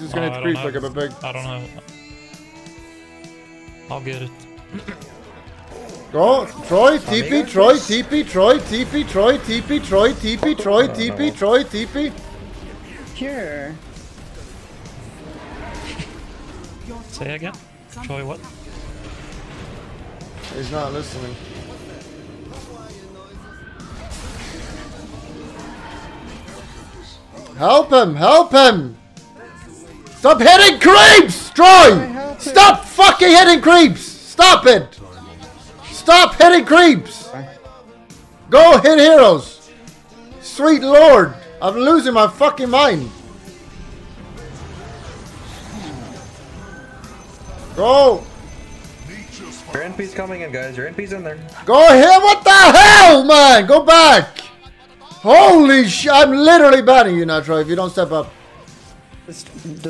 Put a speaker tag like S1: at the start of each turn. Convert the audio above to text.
S1: He's gonna
S2: Oh,
S1: hit
S2: I
S1: the
S2: don't
S1: like a big.
S2: I don't know. I'll get it.
S1: Go, Troy, TP, Troy, TP, Troy, TP, Troy, TP, Troy, TP, Troy, TP, Troy, TP.
S3: Here.
S2: Say again. Troy, what?
S1: He's not listening. Help him! Help him! Stop hitting creeps! Troy!
S3: help him.
S1: Stop fucking hitting creeps! Stop it! Stop hitting creeps! Go hit heroes! Sweet lord! I'm losing my fucking mind! Go!
S4: Your NP's coming in, guys. Your NP's in there.
S1: Go ahead! What the hell, man? Go back! Holy sh! I'm literally banning you now, Troy, if you don't step up.
S3: Just, just